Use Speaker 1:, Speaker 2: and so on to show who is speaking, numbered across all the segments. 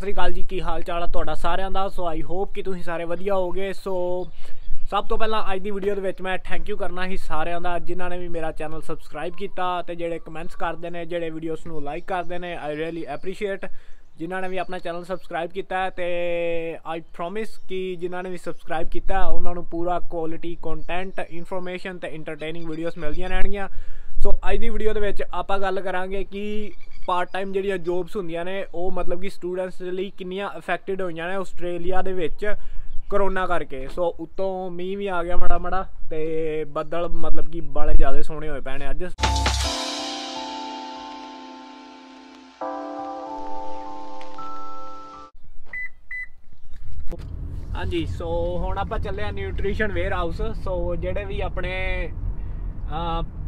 Speaker 1: ਸ੍ਰੀ ਅਕਾਲ ਜੀ, ਕੀ ਹਾਲ ਚਾਲ ਆ ਤੁਹਾਡਾ ਸਾਰਿਆਂ ਦਾ? ਸੋ ਆਈ ਹੋਪ ਕਿ ਤੁਸੀਂ ਸਾਰੇ ਵਧੀਆ ਹੋਗੇ ਸੋ ਸਭ ਤੋਂ ਪਹਿਲਾਂ ਅੱਜ ਦੀ ਵੀਡੀਓ ਦੇ ਵਿੱਚ ਮੈਂ ਥੈਂਕ ਯੂ ਕਰਨਾ ਹੀ ਸਾਰਿਆਂ ਦਾ, ਜਿਨ੍ਹਾਂ ਨੇ ਵੀ ਮੇਰਾ ਚੈਨਲ ਸਬਸਕ੍ਰਾਈਬ ਕੀਤਾ ਤੇ ਜਿਹੜੇ ਕਮੈਂਟਸ ਕਰਦੇ ਨੇ, ਜਿਹੜੇ ਵੀਡੀਓਜ਼ ਨੂੰ ਲਾਈਕ ਕਰਦੇ ਨੇ ਆਈ ਰੀਅਲੀ ਐਪਰੀਸ਼ੀਏਟ ਜਿਨ੍ਹਾਂ ਨੇ ਵੀ ਆਪਣਾ ਚੈਨਲ ਸਬਸਕ੍ਰਾਈਬ ਕੀਤਾ ਹੈ ਤੇ ਆਈ ਪ੍ਰੋਮਿਸ ਕਿ ਜਿਨ੍ਹਾਂ ਨੇ ਵੀ ਸਬਸਕ੍ਰਾਈਬ ਕੀਤਾ, ਉਹਨਾਂ ਨੂੰ ਪੂਰਾ ਕੁਆਲਿਟੀ ਕੰਟੈਂਟ ਇਨਫੋਰਮੇਸ਼ਨ ਤੇ ਐਂਟਰਟੇਨਿੰਗ ਵੀਡੀਓਜ਼ ਮਿਲਦੀਆਂ ਰਹਿਣਗੀਆਂ। ਸੋ ਅੱਜ ਦੀ ਵੀਡੀਓ ਦੇ ਵਿੱਚ ਆਪਾਂ ਗੱਲ ਕਰਾਂਗੇ ਕਿ ਪਾਰਟ ਟਾਈਮ ਜਿਹੜੀਆਂ ਜੌਬਸ ਹੁੰਦੀਆਂ ਨੇ, ਉਹ ਮਤਲਬ ਕਿ ਸਟੂਡੈਂਟਸ ਦੇ ਲਈ ਕਿੰਨੀਆਂ ਅਫੈਕਟਡ ਹੋਈਆਂ ਨੇ ਆਸਟ੍ਰੇਲੀਆ ਦੇ ਵਿੱਚ ਕਰੋਨਾ ਕਰਕੇ। ਸੋ ਉਤੋਂ ਮੀਂਹ ਵੀ ਆ ਗਿਆ ਮੜਾ ਮੜਾ ਤੇ ਬੱਦਲ ਮਤਲਬ ਕਿ ਬੜੇ ਜ਼ਿਆਦਾ ਸੋਹਣੇ ਹੋਏ ਪਏ ਨੇ ਅੱਜ। ਹਾਂਜੀ ਸੋ ਹੁਣ ਆਪਾਂ ਚੱਲੇ ਆ ਨਿਊਟ੍ਰੀਸ਼ਨ ਵੇਅਰ ਹਾਊਸ ਸੋ ਜਿਹੜੇ ਵੀ ਆਪਣੇ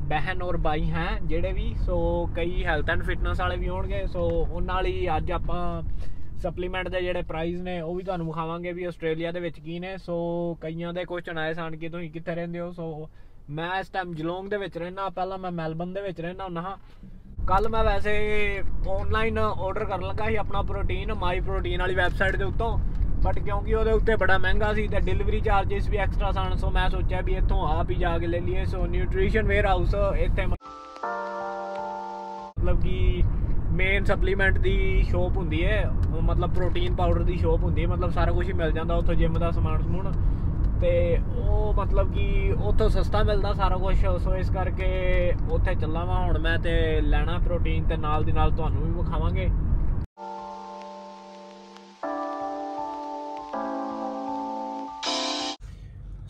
Speaker 1: ਬਹਿਨ ਔਰ ਬਾਈ ਹੈ, ਜਿਹੜੇ ਵੀ, ਸੋ ਕਈ ਹੈਲਥ ਐਂਡ ਫਿਟਨੈਸ ਵਾਲੇ ਵੀ ਹੋਣਗੇ, ਸੋ ਉਹਨਾਂ ਲਈ ਅੱਜ ਆਪਾਂ ਸਪਲੀਮੈਂਟ ਦੇ ਜਿਹੜੇ ਪ੍ਰਾਈਸ ਨੇ, ਉਹ ਵੀ ਤੁਹਾਨੂੰ ਵਿਖਾਵਾਂਗੇ ਵੀ ਆਸਟ੍ਰੇਲੀਆ ਦੇ ਵਿੱਚ ਕੀ ਨੇ। ਸੋ ਕਈਆਂ ਦੇ ਕੁਐਸਚਨ ਆਏ ਸਨ ਕਿ ਤੁਸੀਂ ਕਿੱਥੇ ਰਹਿੰਦੇ ਹੋ, ਸੋ ਮੈਂ ਇਸ ਟਾਈਮ ਜਲੋਂਗ ਦੇ ਵਿੱਚ ਰਹਿਣਾ ਪਹਿਲਾਂ ਮੈਂ ਮੈਲਬਨ ਦੇ ਵਿੱਚ ਰਹਿਣਾ ਹੁੰਦਾ ਹਾਂ। ਕੱਲ ਮੈਂ ਵੈਸੇ ਆਨਲਾਈਨ ਆਰਡਰ ਕਰਨ ਲੱਗਾ ਸੀ ਆਪਣਾ ਪ੍ਰੋਟੀਨ ਮਾਈ ਪ੍ਰੋਟੀਨ ਵਾਲੀ ਵੈਬਸਾਈਟ ਦੇ ਉੱਤੋਂ। ਬਟ ਕਿਉਂਕਿ ਉਹਦੇ ਉੱਤੇ ਬੜਾ ਮਹਿੰਗਾ ਸੀ ਤੇ ਡਿਲੀਵਰੀ ਚਾਰजेस ਵੀ ਐਕਸਟਰਾ ਸਨ ਸੋ ਮੈਂ ਸੋਚਿਆ ਵੀ ਇੱਥੋਂ ਆਪ ਹੀ ਜਾ ਕੇ ਲੈ ਲਈਏ। ਸੋ ਨਿਊਟ੍ਰੀਸ਼ਨ ਵੇਅਰ ਹਾਊਸ ਇੱਥੇ ਮਤਲਬ ਕਿ ਮੇਨ ਸਪਲੀਮੈਂਟ ਦੀ ਸ਼ੋਪ ਹੁੰਦੀ ਹੈ। ਉਹ ਮਤਲਬ ਪ੍ਰੋਟੀਨ ਪਾਊਡਰ ਦੀ ਸ਼ੋਪ ਹੁੰਦੀ ਹੈ। ਮਤਲਬ ਸਾਰਾ ਕੁਝ ਹੀ ਮਿਲ ਜਾਂਦਾ ਉੱਥੋਂ ਜਿਮ ਦਾ ਸਮਾਨ ਸਮੂਨ। ਤੇ ਉਹ ਮਤਲਬ ਕਿ ਉੱਥੋਂ ਸਸਤਾ ਮਿਲਦਾ ਸਾਰਾ ਕੁਝ ਸੋ ਇਸ ਕਰਕੇ ਉੱਥੇ ਚੱਲਾਂ ਵਾਂ ਹੁਣ ਮੈਂ ਤੇ ਲੈਣਾ ਪ੍ਰੋਟੀਨ ਤੇ ਨਾਲ ਦੀ ਨਾਲ ਤੁਹਾਨੂੰ ਵੀ ਵਿਖਾਵਾਂਗੇ।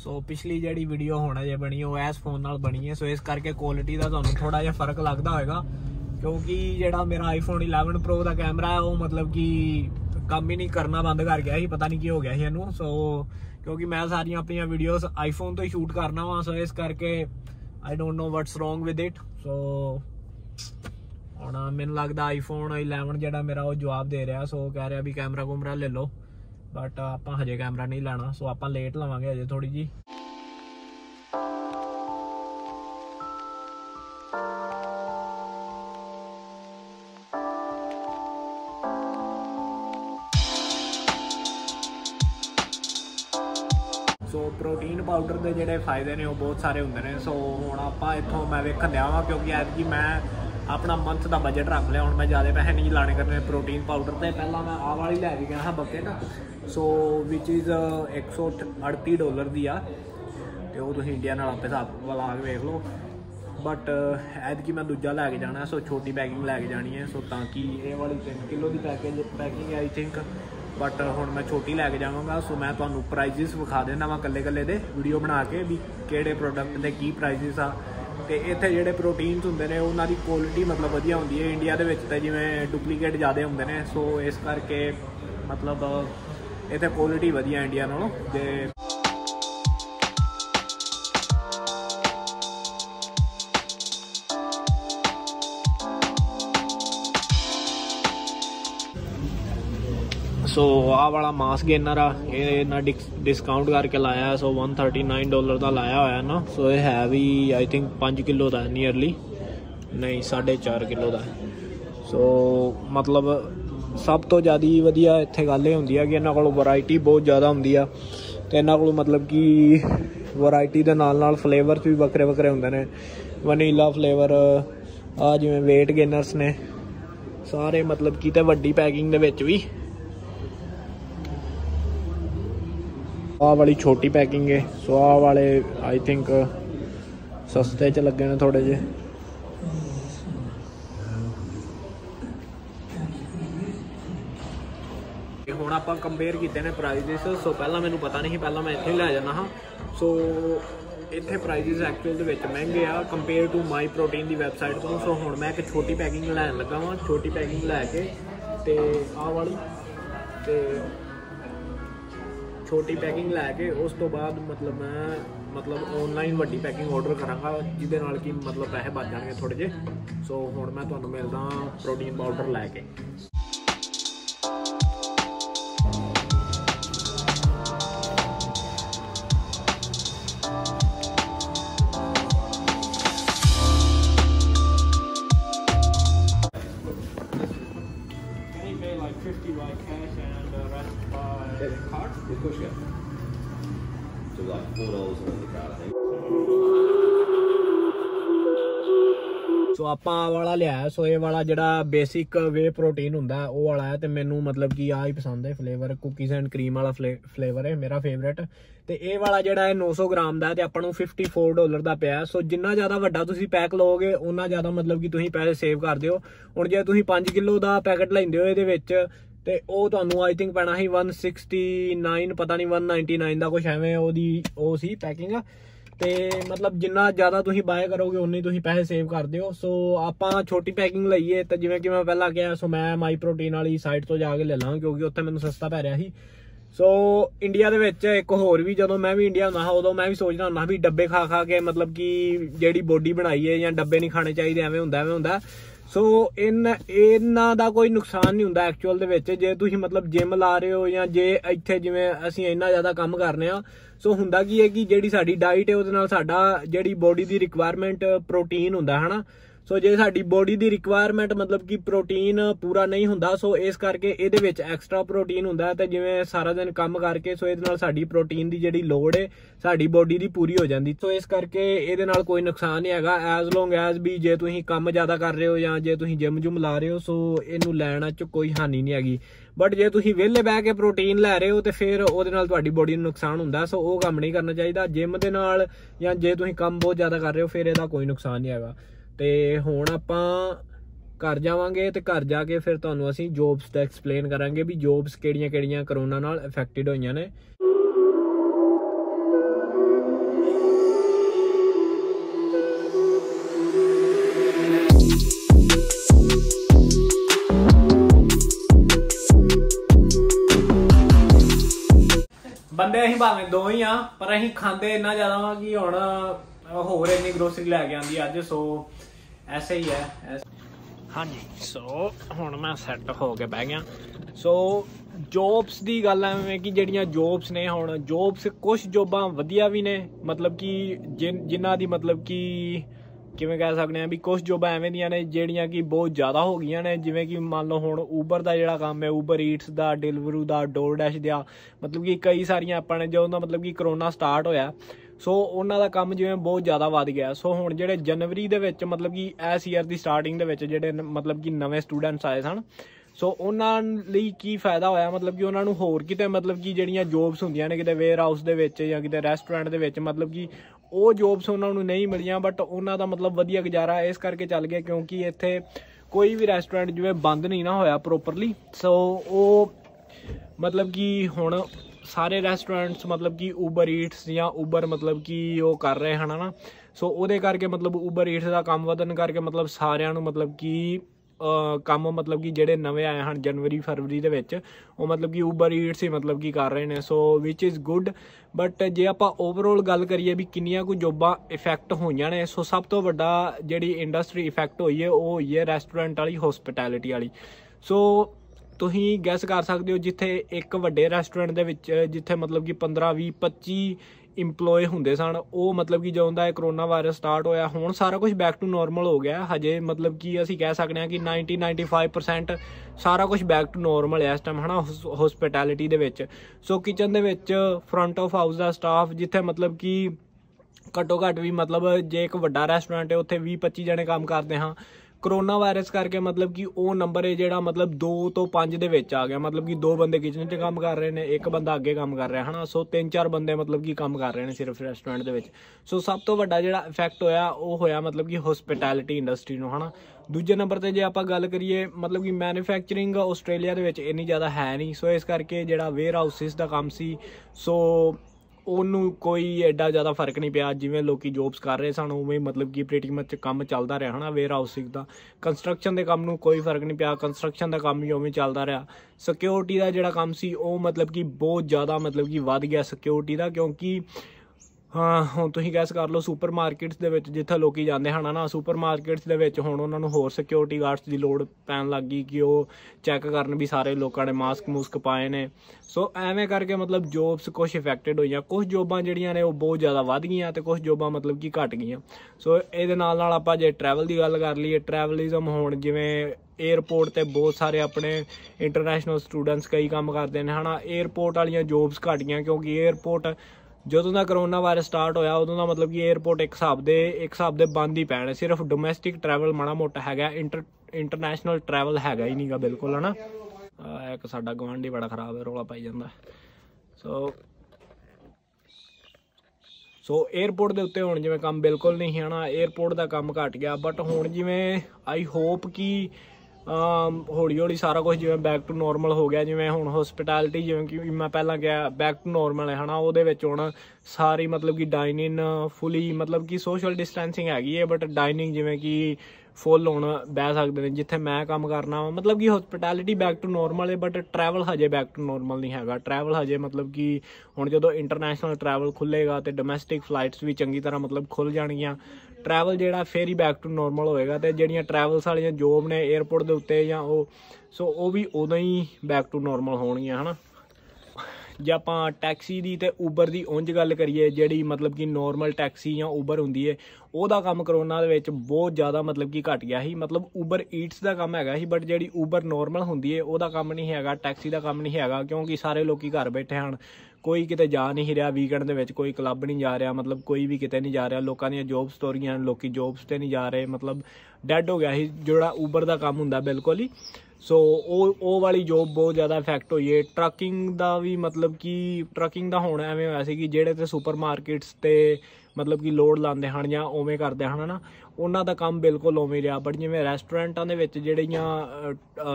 Speaker 1: ਸੋ ਪਿਛਲੀ ਜਿਹੜੀ ਵੀਡੀਓ ਹੁਣ ਜੇ ਬਣੀ, ਉਹ ਇਸ ਫੋਨ ਨਾਲ ਬਣੀ ਹੈ। ਸੋ ਇਸ ਕਰਕੇ ਕੁਆਲਿਟੀ ਦਾ ਤੁਹਾਨੂੰ ਥੋੜਾ ਜਿਹਾ ਫ਼ਰਕ ਲੱਗਦਾ ਹੋਵੇਗਾ ਕਿਉਂਕਿ ਜਿਹੜਾ ਮੇਰਾ ਆਈਫੋਨ 11 ਪ੍ਰੋ ਦਾ ਕੈਮਰਾ ਹੈ, ਉਹ ਮਤਲਬ ਕਿ ਕੰਮ ਹੀ ਨਹੀਂ ਕਰਨਾ ਬੰਦ ਕਰ ਗਿਆ ਸੀ, ਪਤਾ ਨਹੀਂ ਕੀ ਹੋ ਗਿਆ ਸੀ ਇਹਨੂੰ। ਸੋ ਕਿਉਂਕਿ ਮੈਂ ਸਾਰੀਆਂ ਆਪਣੀਆਂ ਵੀਡੀਓਜ਼ ਆਈਫੋਨ ਤੋਂ ਹੀ ਸ਼ੂਟ ਕਰਨਾ ਵਾਂ, ਸੋ ਇਸ ਕਰਕੇ I don't know what's wrong with it so ਹੁਣ ਮੈਨੂੰ ਲੱਗਦਾ ਆਈਫੋਨ 11 ਜਿਹੜਾ ਮੇਰਾ, ਉਹ ਜਵਾਬ ਦੇ ਰਿਹਾ। ਸੋ ਕਹਿ ਰਿਹਾ ਵੀ ਕੈਮਰਾ ਕੁਮਰਾ ਲੈ ਲਓ। ਬਟ ਆਪਾਂ ਹਜੇ ਕੈਮਰਾ ਨਹੀਂ ਲੈਣਾ ਸੋ ਆਪਾਂ ਲੇਟ ਲਵਾਂਗੇ ਹਜੇ ਥੋੜੀ ਜੀ ਸੋ ਪ੍ਰੋਟੀਨ ਪਾਊਡਰ ਦੇ ਜਿਹੜੇ ਫਾਇਦੇ ਨੇ ਉਹ ਬਹੁਤ ਸਾਰੇ ਹੁੰਦੇ ਨੇ। ਸੋ ਹੁਣ ਆਪਾਂ ਇੱਥੋਂ ਮੈਂ ਵੇਖਣ ਦਿਆ ਵਾਂ, ਕਿਉਂਕਿ ਐਤਕੀ ਮੈਂ ਆਪਣਾ ਮੰਥ ਦਾ ਬਜਟ ਰੱਖ ਲਿਆ। ਹੁਣ ਮੈਂ ਜ਼ਿਆਦਾ ਪੈਸੇ ਨਹੀਂ ਲਾਣੇ ਕਰਨੇ ਪ੍ਰੋਟੀਨ ਪਾਊਡਰ ਤੇ। ਪਹਿਲਾਂ ਮੈਂ ਆਹ ਵਾਲੀ ਲੈ ਕੇ ਗਿਆ ਹਾਂ bucket so which is 138 dollar ਦੀ ਆ। ਤੇ ਉਹ ਤੁਸੀਂ ਇੰਡੀਆ ਨਾਲ ਆਪੇ ਹਿਸਾਬ ਵਾਲਾ ਕੇ ਵੇਖ ਲਓ। ਬਟ ਐਤਕੀ ਮੈਂ ਦੂਜਾ ਲੈ ਕੇ ਜਾਣਾ। ਸੋ ਛੋਟੀ ਪੈਕਿੰਗ ਲੈ ਕੇ ਜਾਣੀ ਹੈ। ਸੋ ਤਾਂ ਕਿ ਇਹ ਵਾਲੀ 3 ਕਿਲੋ ਦੀ ਪੈਕੇਜ ਪੈਕਿੰਗ ਹੈ ਆਈ ਥਿੰਕ ਬਟ ਹੁਣ ਮੈਂ ਛੋਟੀ ਲੈ ਕੇ ਜਾਵਾਂਗਾ। ਸੋ ਮੈਂ ਤੁਹਾਨੂੰ ਪ੍ਰਾਈਸਿਸ ਵਿਖਾ ਦੇਣਾ ਵਾ ਕੱਲੇ ਕੱਲੇ ਦੇ। ਵੀਡੀਓ ਬਣਾ ਕੇ ਵੀ ਕਿਹੜੇ ਪ੍ਰੋਡਕਟ ਦੇ ਕੀ ਪ੍ਰਾਈਸਿਸ ਆ। ਤੇ ਇੱਥੇ ਜਿਹੜੇ ਪ੍ਰੋਟੀਨਸ ਹੁੰਦੇ ਨੇ, ਉਹਨਾਂ ਦੀ ਕੁਆਲਿਟੀ ਮਤਲਬ ਵਧੀਆ ਹੁੰਦੀ ਹੈ। ਇੰਡੀਆ ਦੇ ਵਿੱਚ ਤਾਂ ਜਿਵੇਂ ਡੁਪਲੀਕੇਟ ਜ਼ਿਆਦਾ ਹੁੰਦੇ ਨੇ ਸੋ ਇਸ ਕਰਕੇ ਮਤਲਬ, ਇੱਥੇ ਕੁਆਲਿਟੀ ਵਧੀਆ ਇੰਡੀਆ ਨਾਲੋਂ, ਤੇ ਸੋ ਆਹ ਵਾਲਾ ਮਾਸ ਗੇਨਰ ਆ ਇਹ ਇਹਨਾਂ ਡਿਸਕਾਊਂਟ ਕਰਕੇ ਲਾਇਆ ਹੈ, ਸੋ 139 ਡਾਲਰ ਦਾ ਲਾਇਆ ਹੋਇਆ ਨਾ ਸੋ ਇਹ ਹੈ ਵੀ ਆਈ ਥਿੰਕ 5 ਕਿਲੋ ਦਾ ਨੀਅਰਲੀ ਨਹੀਂ 4.5 ਕਿਲੋ ਦਾ ਸੋ ਮਤਲਬ ਸਭ ਤੋਂ ਜ਼ਿਆਦਾ ਵਧੀਆ ਇੱਥੇ ਗੱਲ ਇਹ ਹੁੰਦੀ ਆ ਕਿ ਇਹਨਾਂ ਕੋਲ ਵੈਰਾਈਟੀ ਬਹੁਤ ਜ਼ਿਆਦਾ ਹੁੰਦੀ ਆ ਤੇ ਇਹਨਾਂ ਕੋਲ ਮਤਲਬ ਕਿ ਵੈਰਾਈਟੀ ਦੇ ਨਾਲ ਨਾਲ ਫਲੇਵਰਸ ਵੀ ਵੱਖਰੇ ਵੱਖਰੇ ਹੁੰਦੇ ਨੇ। ਵਨੀਲਾ ਫਲੇਵਰ ਆ ਜਿਵੇਂ weight gainers ਨੇ ਸਾਰੇ ਮਤਲਬ ਕਿ ਤੇ ਵੱਡੀ ਪੈਕਿੰਗ ਦੇ ਵਿੱਚ ਵੀ। ਆਹ ਵਾਲੀ ਛੋਟੀ ਪੈਕਿੰਗ ਹੈ ਸੋ ਆਹ ਵਾਲੇ ਆਈ ਥਿੰਕ ਸਸਤੇ ਚ ਲੱਗੇ ਨੇ ਥੋੜੇ ਜਿਹੇ। ਤੇ ਹੁਣ ਆਪਾਂ ਕੰਪੇਅਰ ਕੀਤੇ ਨੇ ਪ੍ਰਾਈਸਿਸ ਸੋ ਪਹਿਲਾਂ ਮੈਨੂੰ ਪਤਾ ਨਹੀਂ ਸੀ, ਪਹਿਲਾਂ ਮੈਂ ਇੱਥੇ ਹੀ ਲੈ ਜਾਣਾ ਹਾਂ। ਸੋ ਇੱਥੇ ਪ੍ਰਾਈਸਿਸ ਐਕਚੁਅਲ ਦੇ ਵਿੱਚ ਮਹਿੰਗੇ ਆ ਕੰਪੇਅਰ ਟੂ ਮਾਈ ਪ੍ਰੋਟੀਨ ਦੀ ਵੈਬਸਾਈਟ ਤੋਂ। ਸੋ ਹੁਣ ਮੈਂ ਇੱਕ ਛੋਟੀ ਪੈਕਿੰਗ ਲੈਣ ਲੱਗਾ ਵਾਂ, ਛੋਟੀ ਪੈਕਿੰਗ ਲੈ ਕੇ। ਤੇ ਆਹ ਵਾਲੀ, ਤੇ ਛੋਟੀ ਪੈਕਿੰਗ ਲੈ ਕੇ ਉਸ ਤੋਂ ਬਾਅਦ ਮਤਲਬ ਮੈਂ ਮਤਲਬ ਆਨਲਾਈਨ ਵੱਡੀ ਪੈਕਿੰਗ ਆਰਡਰ ਕਰਾਂਗਾ, ਜਿਹਦੇ ਨਾਲ ਕਿ ਮਤਲਬ ਪੈਸੇ ਬਚ ਜਾਣਗੇ ਥੋੜੇ ਜਿਹੇ। ਸੋ ਹੁਣ ਮੈਂ ਤੁਹਾਨੂੰ ਮਿਲਦਾ ਪ੍ਰੋਟੀਨ ਪਾਊਡਰ ਲੈ ਕੇ।
Speaker 2: So like four dollars on the I think.
Speaker 1: ਸੋ ਆਪਾਂ ਵਾਲਾ ਲਿਆ ਸੋ ਵਾਲਾ ਜਿਹੜਾ ਬੇਸਿਕ ਵੇ ਪ੍ਰੋਟੀਨ ਹੁੰਦਾ, ਉਹ ਵਾਲਾ ਹੈ, ਤੇ ਮੈਨੂੰ ਮਤਲਬ ਕਿ ਆ ਹੀ ਪਸੰਦ ਹੈ ਫਲੇਵਰ ਕੁਕੀਜ਼ ਐਂਡ ਕਰੀਮ ਵਾਲਾ ਫਲੇਵਰ ਹੈ, ਮੇਰਾ ਫੇਵਰੇਟ ਤੇ ਇਹ ਵਾਲਾ ਜਿਹੜਾ ਹੈ 900 ਗ੍ਰਾਮ ਦਾ ਹੈ, ਤੇ ਆਪਾਂ ਨੂੰ 54 ਡਾਲਰ ਦਾ ਪਿਆ ਸੋ ਜਿੰਨਾ ਜ਼ਿਆਦਾ ਵੱਡਾ ਤੁਸੀਂ ਪੈਕ ਲਓਗੇ ਉਨਾ ਜ਼ਿਆਦਾ ਮਤਲਬ ਕਿ ਤੁਸੀਂ ਪੈਸੇ ਸੇਵ ਕਰਦੇ ਹੋ ਹੁਣ ਜੇ ਤੁਸੀਂ 5 ਕਿਲੋ ਦਾ ਪੈਕਟ ਲੈਂਦੇ ਹੋ, ਇਹਦੇ ਵਿੱਚ ਤੇ ਉਹ ਤੁਹਾਨੂੰ ਆਈ ਥਿੰਕ ਪੈਣਾ ਸੀ 169 ਪਤਾ ਨਹੀਂ 199 ਦਾ ਕੁਝ ਐਵੇਂ ਉਹਦੀ ਉਹ ਸੀ ਪੈਕਿੰਗ ਤੇ ਮਤਲਬ ਜਿੰਨਾ ਜ਼ਿਆਦਾ ਤੁਸੀਂ ਬਾਏ ਕਰੋਗੇ, ਉਨੇ ਤੁਸੀਂ ਪੈਸੇ ਸੇਵ ਕਰਦੇ ਹੋ ਸੋ ਆਪਾਂ ਛੋਟੀ ਪੈਕਿੰਗ ਲਈਏ ਤਾਂ ਜਿਵੇਂ ਕਿ ਮੈਂ ਪਹਿਲਾਂ ਕਿਹਾ ਸੋ ਮੈਂ ਮਾਈ ਪ੍ਰੋਟੀਨ ਵਾਲੀ ਸਾਈਟ ਤੋਂ ਜਾ ਕੇ ਲੈ ਲਾਂਗਾ ਕਿਉਂਕਿ ਉੱਥੇ ਮੈਨੂੰ ਸਸਤਾ ਪੈ ਰਿਹਾ ਸੀ। ਸੋ ਇੰਡੀਆ ਦੇ ਵਿੱਚ ਇੱਕ ਹੋਰ ਵੀ ਜਦੋਂ ਮੈਂ ਵੀ ਇੰਡੀਆ ਹੁੰਦਾ ਹਾਂ, ਉਦੋਂ ਮੈਂ ਵੀ ਸੋਚਦਾ ਹੁੰਦਾ ਵੀ ਡੱਬੇ ਖਾ ਖਾ ਕੇ ਮਤਲਬ ਕਿ ਜਿਹੜੀ ਬੋਡੀ ਬਣਾਈ ਹੈ ਜਾਂ ਡੱਬੇ ਨਹੀਂ ਖਾਣੇ ਚਾਹੀਦੇ, ਐਵੇਂ ਹੁੰਦਾ ਐਵੇਂ ਹੁੰਦਾ। ਸੋ ਇਹਨਾਂ ਇਹਨਾਂ ਦਾ ਕੋਈ ਨੁਕਸਾਨ ਨਹੀਂ ਹੁੰਦਾ ਐਕਚੁਅਲ ਦੇ ਵਿੱਚ। ਜੇ ਤੁਸੀਂ ਮਤਲਬ ਜਿਮ ਲਾ ਰਹੇ ਹੋ ਜਾਂ ਜੇ ਇੱਥੇ ਜਿਵੇਂ ਅਸੀਂ ਇੰਨਾ ਜ਼ਿਆਦਾ ਕੰਮ ਕਰਨੇ ਆ ਸੋ ਹੁੰਦਾ ਕੀ ਹੈ ਕਿ ਜਿਹੜੀ ਸਾਡੀ ਡਾਈਟ ਹੈ, ਉਹਦੇ ਨਾਲ ਸਾਡਾ ਜਿਹੜੀ ਬੋਡੀ ਦੀ ਰਿਕੁਆਇਰਮੈਂਟ ਪ੍ਰੋਟੀਨ ਹੁੰਦਾ, ਹਨਾ? ਸੋ ਜੇ ਸਾਡੀ ਬੋਡੀ ਦੀ ਰਿਕੁਆਇਰਮੈਂਟ ਮਤਲਬ ਕਿ ਪ੍ਰੋਟੀਨ ਪੂਰਾ ਨਹੀਂ ਹੁੰਦਾ ਸੋ ਇਸ ਕਰਕੇ ਇਹਦੇ ਵਿੱਚ ਐਕਸਟਰਾ ਪ੍ਰੋਟੀਨ ਹੁੰਦਾ ਹੈ ਤੇ ਜਿਵੇਂ ਸਾਰਾ ਦਿਨ ਕੰਮ ਕਰਕੇ ਸੋ ਇਹਦੇ ਨਾਲ ਸਾਡੀ ਪ੍ਰੋਟੀਨ ਦੀ ਜਿਹੜੀ ਲੋੜ ਹੈ ਸਾਡੀ ਬੋਡੀ ਦੀ ਪੂਰੀ ਹੋ ਜਾਂਦੀ। ਸੋ ਇਸ ਕਰਕੇ ਇਹਦੇ ਨਾਲ ਕੋਈ ਨੁਕਸਾਨ ਨਹੀਂ ਹੈਗਾ। ਐਜ਼ ਲੌਂਗ ਐਜ਼ ਵੀ ਜੇ ਤੁਸੀਂ ਕੰਮ ਜ਼ਿਆਦਾ ਕਰ ਰਹੇ ਹੋ ਜਾਂ ਜੇ ਤੁਸੀਂ ਜਿਮ ਜੁਮ ਲਾ ਰਹੇ ਹੋ ਸੋ ਇਹਨੂੰ ਲੈਣ ਚ ਕੋਈ ਹਾਨੀ ਨਹੀਂ ਹੈਗੀ। ਬਟ ਜੇ ਤੁਸੀਂ ਵਿਹਲੇ ਬਹਿ ਕੇ ਪ੍ਰੋਟੀਨ ਲੈ ਰਹੇ ਹੋ, ਤੇ ਫਿਰ ਉਹਦੇ ਨਾਲ ਤੁਹਾਡੀ ਬੋਡੀ ਨੂੰ ਨੁਕਸਾਨ ਹੁੰਦਾ। ਸੋ ਉਹ ਕੰਮ ਨਹੀਂ ਕਰਨਾ ਚਾਹੀਦਾ। ਜਿਮ ਦੇ ਨਾਲ ਜਾਂ ਜੇ ਤੁਸੀਂ ਕੰਮ ਬਹੁਤ ਜ਼ਿਆਦਾ ਕਰ ਰਹੇ ਹੋ, ਫਿਰ ਇਹਦਾ ਕੋਈ ਨੁਕਸਾਨ ਨਹੀਂ ਹੈਗਾ। ਤੇ ਹੁਣ ਆਪਾਂ ਘਰ ਜਾਵਾਂਗੇ ਤੇ ਘਰ ਜਾ ਕੇ ਫਿਰ ਤੁਹਾਨੂੰ ਅਸੀਂ ਜੌਬਸ ਦਾ ਐਕਸਪਲੇਨ ਕਰਾਂਗੇ ਵੀ ਜੌਬਸ ਕਿਹੜੀਆਂ-ਕਿਹੜੀਆਂ ਕਰੋਨਾ ਨਾਲ ਅਫੈਕਟਡ ਹੋਈਆਂ ਨੇ। ਬੰਦੇ ਅਸੀਂ ਭਾਵੇਂ ਦੋ ਹੀ ਆ, ਪਰ ਅਸੀਂ ਖਾਂਦੇ ਇੰਨਾ ਜ਼ਿਆਦਾ ਵਾ ਕਿ ਹੁਣ ਹੋਰ ਇੰਨੀ ਗਰੋਸਰੀ ਲੈ ਕੇ ਆਂਦੀ ਅੱਜ ਸੋ ਐਸੇ ਹੀ ਹੈ ਹਾਂਜੀ ਸੋ ਹੁਣ ਮੈਂ ਸੈੱਟ ਹੋ ਕੇ ਬਹਿ ਗਿਆ। ਸੋ ਜੌਬਸ ਦੀ ਗੱਲ ਐਵੇਂ ਕਿ ਜਿਹੜੀਆਂ ਜੌਬਸ ਨੇ ਹੁਣ ਜੌਬਸ ਕੁਝ ਜੌਬਾਂ ਵਧੀਆ ਵੀ ਨੇ, ਮਤਲਬ ਕਿ ਜਿਨ- ਜਿਨ੍ਹਾਂ ਦੀ ਮਤਲਬ ਕਿ ਕਿਵੇਂ ਕਹਿ ਸਕਦੇ ਆ ਵੀ ਕੁਝ ਜੌਬਾਂ ਐਵੇਂ ਦੀਆਂ ਨੇ ਜਿਹੜੀਆਂ ਕਿ ਬਹੁਤ ਜ਼ਿਆਦਾ ਹੋ ਗਈਆਂ ਨੇ, ਜਿਵੇਂ ਕਿ ਮੰਨ ਲਓ ਹੁਣ ਉਬਰ ਦਾ ਜਿਹੜਾ ਕੰਮ ਹੈ ਉਬਰ ਈਟਸ ਦਾ ਡਿਲੀਵਰੂ ਦਾ ਡੋਰਡੈਸ਼ ਦਾ, ਮਤਲਬ ਕਿ ਕਈ ਸਾਰੀਆਂ ਆਪਾਂ ਨੇ ਜਦੋਂ ਦਾ ਮਤਲਬ ਕਿ ਕਰੋਨਾ ਸਟਾਰਟ ਹੋਇਆ ਸੋ ਉਹਨਾਂ ਦਾ ਕੰਮ ਜਿਵੇਂ ਬਹੁਤ ਜ਼ਿਆਦਾ ਵੱਧ ਗਿਆ। ਸੋ ਹੁਣ ਜਿਹੜੇ ਜਨਵਰੀ ਦੇ ਵਿੱਚ ਮਤਲਬ ਕਿ ਇਸ ਈਅਰ ਦੀ ਸਟਾਰਟਿੰਗ ਦੇ ਵਿੱਚ ਜਿਹੜੇ ਮਤਲਬ ਕਿ ਨਵੇਂ ਸਟੂਡੈਂਟਸ ਆਏ ਸਨ, ਸੋ ਉਹਨਾਂ ਲਈ ਕੀ ਫਾਇਦਾ ਹੋਇਆ? ਮਤਲਬ ਕਿ ਉਹਨਾਂ ਨੂੰ ਹੋਰ ਕਿਤੇ ਮਤਲਬ ਕਿ ਜਿਹੜੀਆਂ ਜੌਬਸ ਹੁੰਦੀਆਂ ਨੇ ਕਿਤੇ ਵੇਅਰ ਹਾਊਸ ਦੇ ਵਿੱਚ ਜਾਂ ਕਿਤੇ ਰੈਸਟੋਰੈਂਟ ਦੇ ਵਿੱਚ, ਮਤਲਬ ਕਿ ਉਹ ਜੌਬਸ ਉਹਨਾਂ ਨੂੰ ਨਹੀਂ ਮਿਲੀਆਂ ਬਟ ਉਹਨਾਂ ਦਾ ਮਤਲਬ ਵਧੀਆ ਗੁਜ਼ਾਰਾ ਇਸ ਕਰਕੇ ਚੱਲ ਗਿਆ ਕਿਉਂਕਿ ਇੱਥੇ ਕੋਈ ਵੀ ਰੈਸਟੋਰੈਂਟ ਜਿਵੇਂ ਬੰਦ ਨਹੀਂ ਨਾ ਹੋਇਆ ਪ੍ਰੋਪਰਲੀ ਸੋ ਉਹ ਮਤਲਬ ਕਿ ਹੁਣ ਸਾਰੇ ਰੈਸਟੋਰੈਂਟਸ ਮਤਲਬ ਕਿ ਉਬਰ ਈਟਸ ਜਾਂ ਉਬਰ ਮਤਲਬ ਕਿ ਉਹ ਕਰ ਰਹੇ ਹਨ ਨਾ ਸੋ ਉਹਦੇ ਕਰਕੇ ਮਤਲਬ ਉਬਰ ਈਟਸ ਦਾ ਕੰਮ ਵਧਣ ਕਰਕੇ ਮਤਲਬ ਸਾਰਿਆਂ ਨੂੰ ਮਤਲਬ ਕਿ ਕੰਮ ਮਤਲਬ ਕਿ ਜਿਹੜੇ ਨਵੇਂ ਆਏ ਹਨ ਜਨਵਰੀ, ਫਰਵਰੀ ਦੇ ਵਿੱਚ, ਉਹ ਮਤਲਬ ਕਿ ਉਬਰ ਈਟਸ ਹੀ ਮਤਲਬ ਕਿ ਕਰ ਰਹੇ ਨੇ। So which is good but ਜੇ ਆਪਾਂ ਓਵਰਆਲ ਗੱਲ ਕਰੀਏ ਵੀ ਕਿੰਨੀਆਂ ਕੁ ਜੋਬਾਂ ਇਫੈਕਟ ਹੋਈਆਂ ਨੇ ਸੋ ਸਭ ਤੋਂ ਵੱਡਾ ਜਿਹੜੀ ਇੰਡਸਟਰੀ ਇਫੈਕਟ ਹੋਈ ਹੈ, ਉਹ ਹੋਈ ਹੈ ਰੈਸਟੋਰੈਂਟ ਵਾਲੀ ਹਸਪਿਟੈਲਿਟੀ ਵਾਲੀ। ਸੋ ਤੁਸੀਂ ਗੈਸ ਕਰ ਸਕਦੇ ਹੋ ਜਿੱਥੇ ਇੱਕ ਵੱਡੇ ਰੈਸਟੋਰੈਂਟ ਦੇ ਵਿੱਚ, ਜਿੱਥੇ ਮਤਲਬ ਕਿ 15 20 25 EMPLOYE ਹੁੰਦੇ ਸਨ, ਉਹ ਮਤਲਬ ਕਿ ਜਦੋਂ ਦਾ ਇਹ ਕਰੋਨਾ ਵਾਇਰਸ ਸਟਾਰਟ ਹੋਇਆ, ਹੁਣ ਸਾਰਾ ਕੁਝ ਬੈਕ ਟੂ ਨਾਰਮਲ ਹੋ ਗਿਆ। ਹਜੇ ਮਤਲਬ ਕਿ ਅਸੀਂ ਕਹਿ ਸਕਦੇ ਹਾਂ ਕਿ 90 95% ਸਾਰਾ ਕੁਝ ਬੈਕ ਟੂ ਨਾਰਮਲ ਹੈ ਇਸ ਟਾਈਮ ਹਨਾ ਹਸਪਿਟੈਲਿਟੀ ਦੇ ਵਿੱਚ। ਸੋ ਕਿਚਨ ਦੇ ਵਿੱਚ ਫਰੰਟ ਆਫ ਹਾਊਸ ਦਾ ਸਟਾਫ ਜਿੱਥੇ ਮਤਲਬ ਕਿ ਘੱਟੋ ਘੱਟ ਵੀ ਮਤਲਬ ਜੇ ਇੱਕ ਵੱਡਾ ਰੈਸਟੋਰੈਂਟ ਹੈ, ਉੱਥੇ 20 25 ਜਣੇ ਕੰਮ ਕਰਦੇ ਹਾਂ। ਕਰੋਨਾ ਵਾਇਰਸ ਕਰਕੇ ਮਤਲਬ ਕਿ ਉਹ ਨੰਬਰ ਹੈ ਜਿਹੜਾ ਮਤਲਬ 2 ਤੋਂ 5 ਦੇ ਵਿੱਚ ਆ ਗਿਆ। ਮਤਲਬ ਕਿ ਦੋ ਬੰਦੇ ਕਿਚਨ 'ਚ ਕੰਮ ਕਰ ਰਹੇ ਨੇ, ਇੱਕ ਬੰਦਾ ਅੱਗੇ ਕੰਮ ਕਰ ਰਿਹਾ, ਹਨਾ? ਸੋ ਤਿੰਨ ਚਾਰ ਬੰਦੇ ਮਤਲਬ ਕਿ ਕੰਮ ਕਰ ਰਹੇ ਨੇ ਸਿਰਫ ਰੈਸਟੋਰੈਂਟ ਦੇ ਵਿੱਚ। ਸੋ ਸਭ ਤੋਂ ਵੱਡਾ ਜਿਹੜਾ ਇਫੈਕਟ ਹੋਇਆ, ਉਹ ਹੋਇਆ ਮਤਲਬ ਕਿ ਹਸਪਿਟੈਲਿਟੀ ਇੰਡਸਟਰੀ ਨੂੰ, ਹਨਾ? ਦੂਜੇ ਨੰਬਰ ਤੇ ਜੇ ਆਪਾਂ ਗੱਲ ਕਰੀਏ, ਮਤਲਬ ਕਿ ਮੈਨੂਫੈਕਚਰਿੰਗ ਆਸਟ੍ਰੇਲੀਆ ਦੇ ਵਿੱਚ ਇੰਨੀ ਜ਼ਿਆਦਾ ਹੈ ਨਹੀਂ। ਸੋ ਇਸ ਕਰਕੇ ਜਿਹੜਾ ਵੇਅਰ ਹਾਊਸਿਸ ਦਾ ਕੰਮ ਸੀ ਸੋ ਉਹਨੂੰ ਕੋਈ ਐਡਾ ਜ਼ਿਆਦਾ ਫ਼ਰਕ ਨਹੀਂ ਪਿਆ, ਜਿਵੇਂ ਲੋਕੀ ਜੌਬਸ ਕਰ ਰਹੇ ਸਨ, ਉਵੇਂ ਮਤਲਬ ਕਿ ਪ੍ਰੀਟੀ ਮੱਚ ਕੰਮ ਚੱਲਦਾ ਰਿਹਾ, ਹਨਾ ਵੇਅਰ ਹਾਊਸਿੰਗ ਦਾ। ਕੰਸਟਰਕਸ਼ਨ ਦੇ ਕੰਮ ਨੂੰ ਕੋਈ ਫ਼ਰਕ ਨਹੀਂ ਪਿਆ ਕੰਸਟਰਕਸ਼ਨ ਦਾ ਕੰਮ ਵੀ ਉਵੇਂ ਚੱਲਦਾ ਰਿਹਾ। ਸਿਕਿਉਰਿਟੀ ਦਾ ਜਿਹੜਾ ਕੰਮ ਸੀ, ਉਹ ਮਤਲਬ ਕਿ ਬਹੁਤ ਜ਼ਿਆਦਾ ਮਤਲਬ ਕਿ ਵੱਧ ਗਿਆ ਸਿਕਿਉਰਿਟੀ ਦਾ, ਕਿਉਂਕਿ ਹਾਂ, ਹੁਣ ਤੁਸੀਂ ਗੈਸ ਕਰ ਲਓ ਸੁਪਰ ਮਾਰਕੀਟਸ ਦੇ ਵਿੱਚ ਜਿੱਥੇ ਲੋਕੀ ਜਾਂਦੇ ਹਨ ਨਾ ਸੁਪਰ ਮਾਰਕੀਟਸ ਦੇ ਵਿੱਚ ਹੁਣ ਉਹਨਾਂ ਨੂੰ ਹੋਰ ਸਿਕਿਉਰਿਟੀ ਗਾਰਡਸ ਦੀ ਲੋੜ ਪੈਣ ਲੱਗ ਗਈ ਕਿ ਉਹ ਚੈੱਕ ਕਰਨ ਵੀ ਸਾਰੇ ਲੋਕਾਂ ਨੇ ਮਾਸਕ ਮੂਸਕ ਪਾਏ ਨੇ। ਸੋ ਐਵੇਂ ਕਰਕੇ ਮਤਲਬ ਜੋਬਸ ਕੁਝ ਇਫੈਕਟਡ ਹੋਈਆਂ ਕੁਝ ਜੋਬਾਂ ਜਿਹੜੀਆਂ ਨੇ ਉਹ ਬਹੁਤ ਜ਼ਿਆਦਾ ਵਧ ਗਈਆਂ ਤੇ ਕੁਝ ਜੋਬਾਂ ਮਤਲਬ ਕਿ ਘਟ ਗਈਆਂ। ਸੋ ਇਹਦੇ ਨਾਲ ਨਾਲ ਆਪਾਂ ਜੇ ਟਰੈਵਲ ਦੀ ਗੱਲ ਕਰ ਲਈਏ ਟਰੈਵਲਿਜ਼ਮ ਹੁਣ ਜਿਵੇਂ 에어ਪੋਰਟ ਤੇ ਬਹੁਤ ਸਾਰੇ ਆਪਣੇ ਇੰਟਰਨੈਸ਼ਨਲ ਸਟੂਡੈਂਟਸ ਕਈ ਕੰਮ ਕਰਦੇ ਨੇ, ਹਨਾ 에어ਪੋਰਟ ਵਾਲੀਆਂ ਜੋਬਸ ਘਟ ਗਈਆਂ ਕਿਉਂਕਿ 에어ਪੋਰਟ ਜਦੋਂ ਦਾ ਕਰੋਨਾ ਵਾਇਰਸ ਸਟਾਰਟ ਹੋਇਆ, ਉਦੋਂ ਦਾ ਮਤਲਬ ਕਿ 에어ਪੋਰਟ ਇੱਕ ਹਿਸਾਬ ਦੇ, ਇੱਕ ਹਿਸਾਬ ਦੇ ਬੰਦ ਹੀ ਪੈਣੇ। ਸਿਰਫ ਡੋਮੈਸਟਿਕ ਟਰੈਵਲ ਮਾੜਾ ਮੋਟਾ ਹੈਗਾ ਇੰਟਰ ਇੰਟਰਨੈਸ਼ਨਲ ਟਰੈਵਲ ਹੈਗਾ ਹੀ ਨਹੀਂਗਾ ਬਿਲਕੁਲ, ਹਨਾ? ਇੱਕ ਸਾਡਾ ਗਵਾਂਢੀ ਬੜਾ ਖਰਾਬ ਹੈ, ਰੋਲਾ ਪਾਈ ਜਾਂਦਾ। ਸੋ ਸੋ 에어ਪੋਰਟ ਦੇ ਉੱਤੇ ਹੁਣ ਜਿਵੇਂ ਕੰਮ ਬਿਲਕੁਲ ਨਹੀਂ ਹੈ ਨਾ 에어ਪੋਰਟ ਦਾ ਕੰਮ ਘਟ ਗਿਆ ਬਟ ਹੁਣ ਜਿਵੇਂ ਆਈ ਹੋਪ ਕਿ ਹੌਲੀ ਹੌਲੀ ਸਾਰਾ ਕੁਝ ਜਿਵੇਂ ਬੈਕ ਟੂ ਨਾਰਮਲ ਹੋ ਗਿਆ, ਜਿਵੇਂ ਹੁਣ ਹਸਪਿਟੈਲਿਟੀ ਜਿਵੇਂ ਕਿ ਮੈਂ ਪਹਿਲਾਂ ਕਿਹਾ ਬੈਕ ਟੂ ਨਾਰਮਲ ਹੈ, ਹਨਾ, ਉਹਦੇ ਵਿੱਚ ਹੁਣ ਸਾਰੀ ਮਤਲਬ ਕਿ ਡਾਈਨਿੰਗ ਫੁੱਲੀ ਮਤਲਬ ਕਿ ਸੋਸ਼ਲ ਡਿਸਟੈਂਸਿੰਗ ਹੈਗੀ ਹੈ ਬਟ ਡਾਈਨਿੰਗ ਜਿਵੇਂ ਕਿ ਫੁੱਲ ਹੁਣ ਬਹਿ ਸਕਦੇ ਨੇ, ਜਿੱਥੇ ਮੈਂ ਕੰਮ ਕਰਨਾ ਵਾ, ਮਤਲਬ ਕਿ ਹਸਪਿਟੈਲਿਟੀ ਬੈਕ ਟੂ ਨਾਰਮਲ ਹੈ ਬਟ ਟਰੈਵਲ ਹਜੇ ਬੈਕ ਟੂ ਨਾਰਮਲ ਨਹੀਂ ਹੈਗਾ। ਟਰੈਵਲ ਹਜੇ ਮਤਲਬ ਕਿ ਹੁਣ ਜਦੋਂ ਇੰਟਰਨੈਸ਼ਨਲ ਟਰੈਵਲ ਖੁੱਲੇਗਾ ਤੇ ਡੋਮੈਸਟਿਕ ਫਲਾਈਟਸ ਵੀ ਚੰਗੀ ਤਰ੍ਹਾਂ ਮਤਲਬ ਖੁੱਲ ਜਾਣਗੀਆਂ ਟਰੈਵਲ ਜਿਹੜਾ ਫੇਰ ਹੀ ਬੈਕ ਟੂ ਨਾਰਮਲ ਹੋਏਗਾ ਤੇ ਜਿਹੜੀਆਂ ਟਰੈਵਲਸ ਵਾਲੀਆਂ ਜੋਬ ਨੇ 에어ਪੋਰਟ ਦੇ ਉੱਤੇ ਜਾਂ ਉਹ, ਸੋ ਉਹ ਵੀ ਉਦੋਂ ਹੀ ਬੈਕ ਟੂ ਨਾਰਮਲ ਹੋਣਗੀਆਂ, ਹਨਾ? ਜੇ ਆਪਾਂ ਟੈਕਸੀ ਦੀ ਤੇ ਉਬਰ ਦੀ ਉਂਝ ਗੱਲ ਕਰੀਏ, ਜਿਹੜੀ ਮਤਲਬ ਕਿ ਨਾਰਮਲ ਟੈਕਸੀ ਜਾਂ ਉਬਰ ਹੁੰਦੀ ਹੈ ਉਹਦਾ ਕੰਮ ਕਰੋਨਾ ਦੇ ਵਿੱਚ ਬਹੁਤ ਜ਼ਿਆਦਾ ਮਤਲਬ ਕਿ ਘਟ ਗਿਆ ਸੀ। ਮਤਲਬ ਉਬਰ ਈਟਸ ਦਾ ਕੰਮ ਹੈਗਾ ਸੀ ਬਟ ਜਿਹੜੀ ਉਬਰ ਨਾਰਮਲ ਹੁੰਦੀ ਹੈ ਉਹਦਾ ਕੰਮ ਨਹੀਂ ਹੈਗਾ ਟੈਕਸੀ ਦਾ ਕੰਮ ਨਹੀਂ ਹੈਗਾ, ਕਿਉਂਕਿ ਸਾਰੇ ਲੋਕੀ ਘਰ ਬੈਠੇ ਹਨ। ਕੋਈ ਕਿਤੇ ਜਾ ਨਹੀਂ ਰਿਹਾ ਵੀਕਐਂਡ ਦੇ ਵਿੱਚ, ਕੋਈ ਕਲੱਬ ਨਹੀਂ ਜਾ ਰਿਹਾ, ਮਤਲਬ ਕੋਈ ਵੀ ਕਿਤੇ ਨਹੀਂ ਜਾ ਰਿਹਾ, ਲੋਕਾਂ ਦੀਆਂ ਜੌਬਸ ਤੋਰੀਆਂ ਲੋਕੀ ਜੌਬਸ ਤੇ ਨਹੀਂ ਜਾ ਰਹੇ, ਮਤਲਬ ਡੈੱਡ ਹੋ ਗਿਆ ਸੀ, ਜਿਹੜਾ ਉਬਰ ਦਾ ਕੰਮ ਹੁੰਦਾ ਬਿਲਕੁਲ ਹੀ। ਸੋ ਉਹ ਉਹ ਵਾਲੀ ਜੋਬ ਬਹੁਤ ਜ਼ਿਆਦਾ ਇਫੈਕਟ ਹੋਈ ਹੈ। ਟਰੱਕਿੰਗ ਦਾ ਵੀ ਮਤਲਬ ਕਿ ਟਰੱਕਿੰਗ ਦਾ ਹੋਣਾ ਐਵੇਂ ਹੋਇਆ ਸੀ ਕਿ ਜਿਹੜੇ ਤੇ ਸੁਪਰਮਾਰਕਟਸ ਤੇ ਮਤਲਬ ਕਿ ਲੋਡ ਲਾਉਂਦੇ ਹਨ ਜਾਂ ਉਵੇਂ ਕਰਦੇ ਹਨ ਨਾ, ਉਹਨਾਂ ਦਾ ਕੰਮ ਬਿਲਕੁਲ ਉਵੇਂ ਰਿਹਾ। ਬਟ ਜਿਵੇਂ ਰੈਸਟੋਰੈਂਟਾਂ ਦੇ ਵਿੱਚ ਜਿਹੜੀਆਂ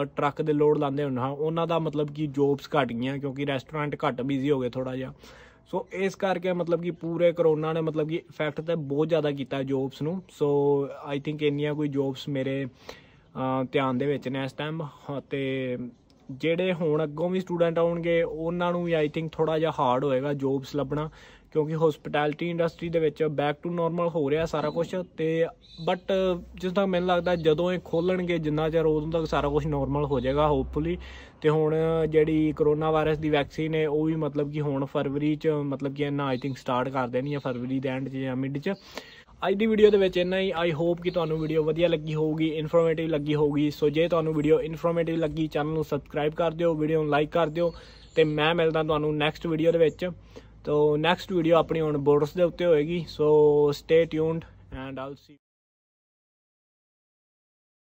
Speaker 1: ਟਰੱਕ ਦੇ ਲੋਡ ਲਾਉਂਦੇ ਹੁੰਦੇ ਹਨ, ਉਹਨਾਂ ਦਾ ਮਤਲਬ ਕਿ ਜੋਬਸ ਘਟ ਗਈਆਂ ਕਿਉਂਕਿ ਰੈਸਟੋਰੈਂਟ ਘੱਟ ਬਿਜ਼ੀ ਹੋ ਗਏ ਥੋੜਾ ਜਿਹਾ। ਸੋ ਇਸ ਕਰਕੇ ਮਤਲਬ ਕਿ ਪੂਰੇ ਕਰੋਨਾ ਨੇ ਮਤਲਬ ਕਿ ਇਫੈਕਟ ਤੇ ਬਹੁਤ ਜ਼ਿਆਦਾ ਕੀਤਾ ਜੋਬਸ ਨੂੰ। ਸੋ ਆਈ ਥਿੰਕ ਇੰਨੀਆਂ ਕੋਈ ਜੋਬਸ ਮੇਰੇ ਧਿਆਨ ਦੇ ਵਿੱਚ ਨੇ ਇਸ ਟਾਈਮ ਤੇ ਜਿਹੜੇ ਹੁਣ ਅੱਗੋਂ ਵੀ ਸਟੂਡੈਂਟ ਆਉਣਗੇ, ਉਹਨਾਂ ਨੂੰ ਵੀ ਆਈ ਥਿੰਕ ਥੋੜਾ ਜਿਹਾ ਹਾਰਡ ਹੋਏਗਾ ਜੌਬਸ ਲੱਭਣਾ, ਕਿਉਂਕਿ ਹਸਪਿਟੈਲਿਟੀ ਇੰਡਸਟਰੀ ਦੇ ਵਿੱਚ ਬੈਕ ਟੂ ਨਾਰਮਲ ਹੋ ਰਿਹਾ ਸਾਰਾ ਕੁਝ ਤੇ ਬਟ ਜਿਸ ਤੱਕ ਮੈਨੂੰ ਲੱਗਦਾ ਜਦੋਂ ਇਹ ਖੋਲਣਗੇ, ਜਿੰਨਾ ਚਿਰ ਉਦੋਂ ਤੱਕ ਸਾਰਾ ਕੁਝ ਨਾਰਮਲ ਹੋ ਜਾਏਗਾ ਹੋਪਫੁਲੀ ਤੇ ਹੁਣ ਜਿਹੜੀ ਕਰੋਨਾ ਵਾਇਰਸ ਦੀ ਵੈਕਸੀਨ ਹੈ, ਉਹ ਵੀ ਮਤਲਬ ਕਿ ਹੁਣ ਫਰਵਰੀ ਚ ਮਤਲਬ ਕਿ ਇਹਨਾਂ ਆਈ ਥਿੰਕ ਸਟਾਰਟ ਕਰ ਦੇਣੀ ਹੈ, ਫਰਵਰੀ ਦੇ ਐਂਡ 'ਚ ਜਾਂ ਮਿਡ 'ਚ। ਅੱਜ ਦੀ ਵੀਡੀਓ ਦੇ ਵਿੱਚ ਇੰਨਾ ਹੀ। ਆਈ ਹੋਪ ਕਿ ਤੁਹਾਨੂੰ ਵੀਡੀਓ ਵਧੀਆ ਲੱਗੀ ਹੋਊਗੀ ਇਨਫੋਰਮੇਟਿਵ ਲੱਗੀ ਹੋਊਗੀ। ਸੋ ਜੇ ਤੁਹਾਨੂੰ ਵੀਡੀਓ ਇਨਫੋਰਮੇਟਿਵ ਲੱਗੀ ਚੈਨਲ ਨੂੰ ਸਬਸਕ੍ਰਾਈਬ ਕਰ ਦਿਓ ਵੀਡੀਓ ਨੂੰ ਲਾਈਕ ਕਰ ਦਿਓ ਤੇ ਮੈਂ ਮਿਲਦਾ ਤੁਹਾਨੂੰ ਨੈਕਸਟ ਵੀਡੀਓ ਦੇ ਵਿੱਚ। ਤੋ ਨੈਕਸਟ ਵੀਡੀਓ ਆਪਣੀ ਹੁਣ ਬੋਰਡਰਸ ਦੇ ਉੱਤੇ ਹੋਏਗੀ। So stay tuned and all see